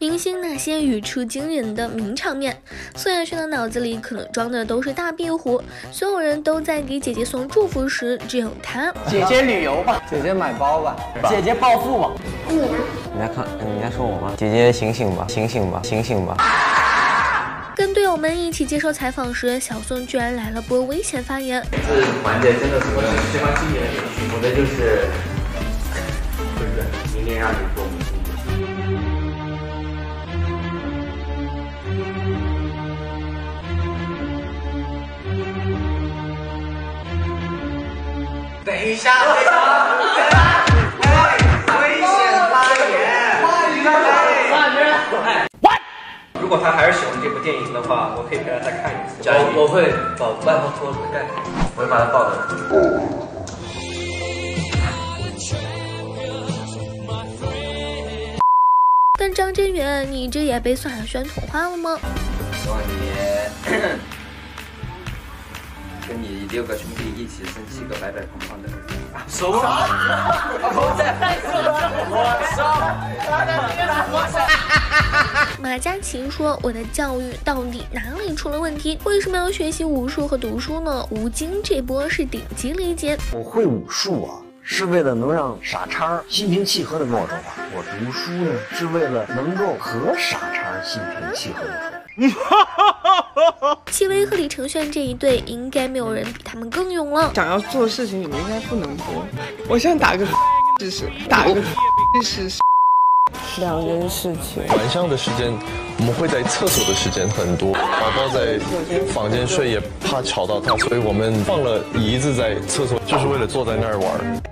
明星那些语出惊人的名场面，宋亚轩的脑子里可能装的都是大壁虎。所有人都在给姐姐送祝福时，只有他。姐姐旅游吧，姐姐买包吧，姐姐暴富吧。你在看？你在说我吗？姐姐醒醒吧，醒醒吧，醒醒吧！跟队友们一起接受采访时，小宋居然来了波危险发言。这环节真的是我喜欢今年的我的就是，就是明年让你做。等一下，危险发言，发言。如果他还是喜欢这部电影的话，我可以陪他再看一次。我我会把外套脱了盖，我会把他抱着。但张真源，你这也被宋亚轩同化了吗？希望你。跟你六个兄弟一起生七个白白胖胖的。什么？马嘉祺说：“我的教育到底哪里出了问题？为什么要学习武术和读书呢？”吴京这波是顶级理解。我会武术啊，是为了能让傻叉心平气和的跟我说话；我读书呢，是为了能够和傻叉心平气和的说。戚薇和李承铉这一对，应该没有人比他们更勇了。想要做的事情，你们应该不能播。我想打个 试试，打个 试试。两件事情。晚上的时间，我们会在厕所的时间很多。宝宝在房间睡也怕吵到他，所以我们放了椅子在厕所，就是为了坐在那儿玩。